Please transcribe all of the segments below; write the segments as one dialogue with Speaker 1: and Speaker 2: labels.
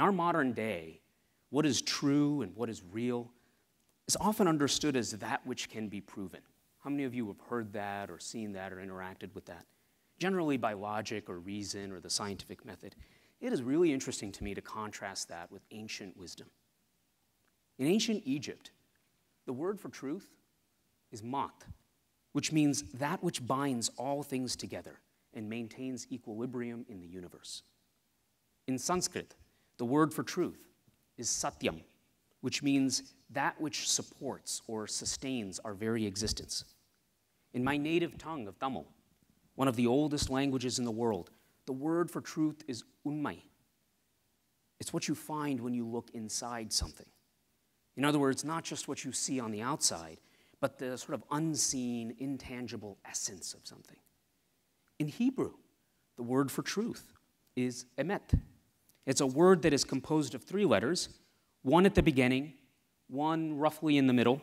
Speaker 1: our modern day, what is true and what is real is often understood as that which can be proven. How many of you have heard that or seen that or interacted with that? Generally by logic or reason or the scientific method. It is really interesting to me to contrast that with ancient wisdom. In ancient Egypt, the word for truth is Ma'at, which means that which binds all things together and maintains equilibrium in the universe. In Sanskrit, the word for truth is satyam, which means that which supports or sustains our very existence. In my native tongue of Tamil, one of the oldest languages in the world, the word for truth is unmai. It's what you find when you look inside something. In other words, not just what you see on the outside, but the sort of unseen, intangible essence of something. In Hebrew, the word for truth is emet. It's a word that is composed of three letters one at the beginning, one roughly in the middle,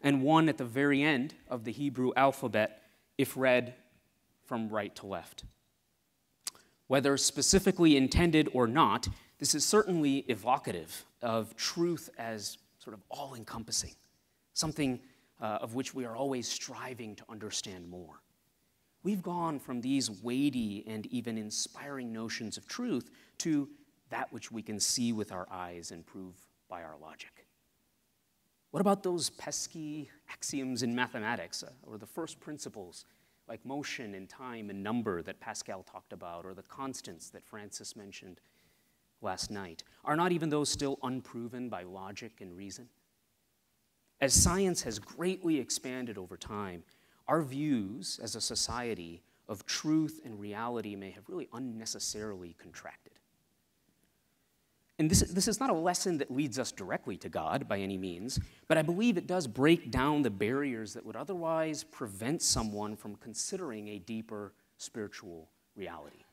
Speaker 1: and one at the very end of the Hebrew alphabet if read from right to left. Whether specifically intended or not, this is certainly evocative of truth as sort of all encompassing, something uh, of which we are always striving to understand more. We've gone from these weighty and even inspiring notions of truth to that which we can see with our eyes and prove by our logic. What about those pesky axioms in mathematics uh, or the first principles like motion and time and number that Pascal talked about or the constants that Francis mentioned last night? Are not even those still unproven by logic and reason? As science has greatly expanded over time, our views as a society of truth and reality may have really unnecessarily contracted. And this, this is not a lesson that leads us directly to God by any means, but I believe it does break down the barriers that would otherwise prevent someone from considering a deeper spiritual reality.